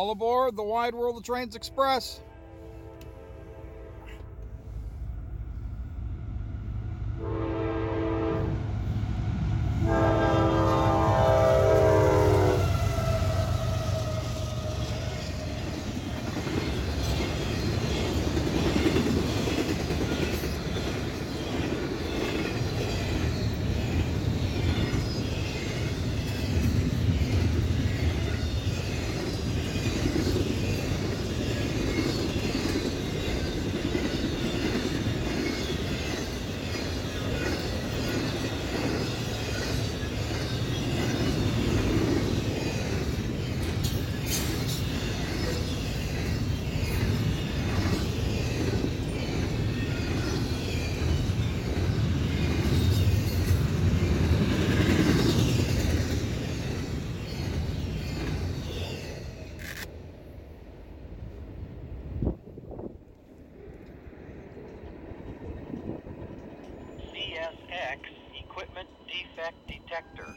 All aboard the Wide World of Trains Express.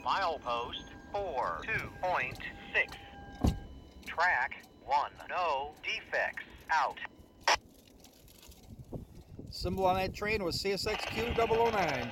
Milepost 4.2.6. Track 1. No defects. Out. Symbol on that train was CSXQ 009.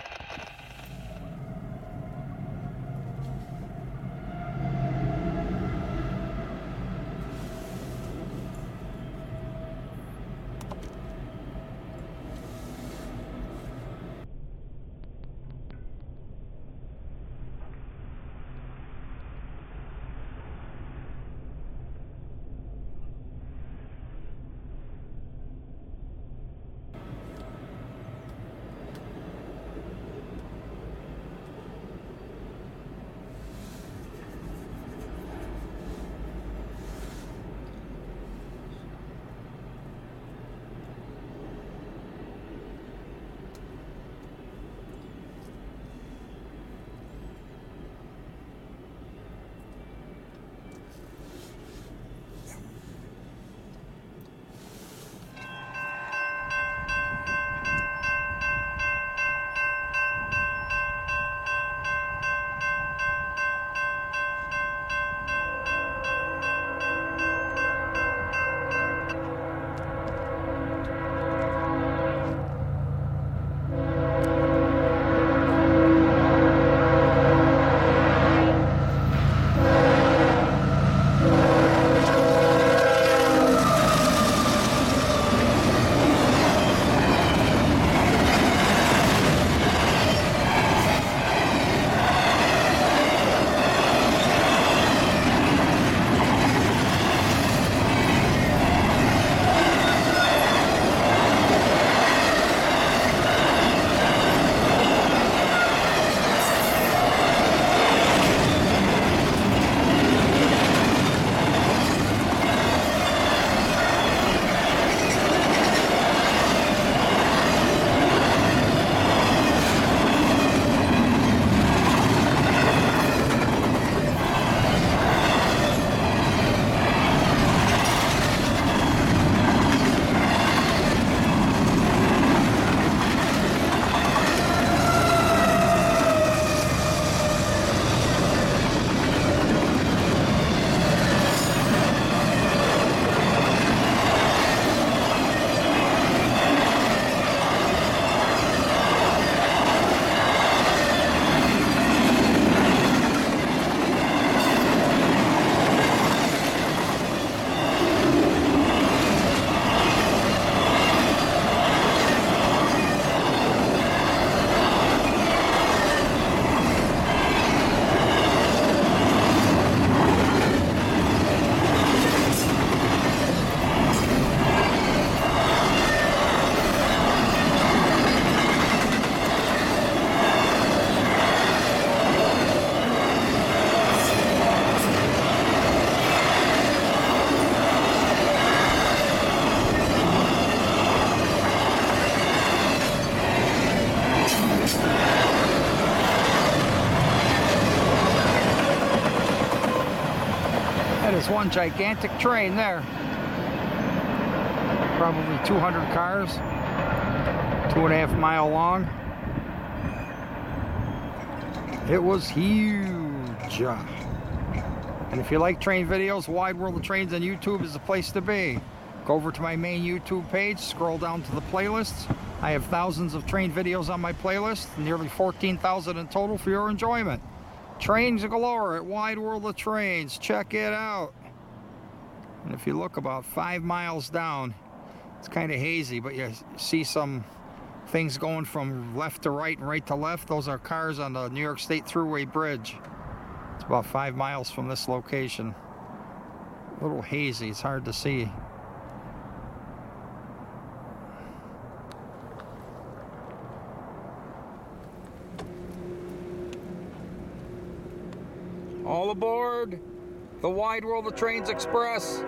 One gigantic train there. Probably 200 cars, two and a half mile long. It was huge. And if you like train videos, Wide World of Trains on YouTube is the place to be. Go over to my main YouTube page, scroll down to the playlists. I have thousands of train videos on my playlist, nearly 14,000 in total for your enjoyment. Trains galore at Wide World of Trains. Check it out. And if you look about five miles down, it's kind of hazy, but you see some things going from left to right and right to left. Those are cars on the New York State Thruway Bridge. It's about five miles from this location. A little hazy, it's hard to see. All aboard the Wide World of Trains Express.